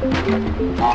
あ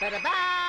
Ba-da-bye!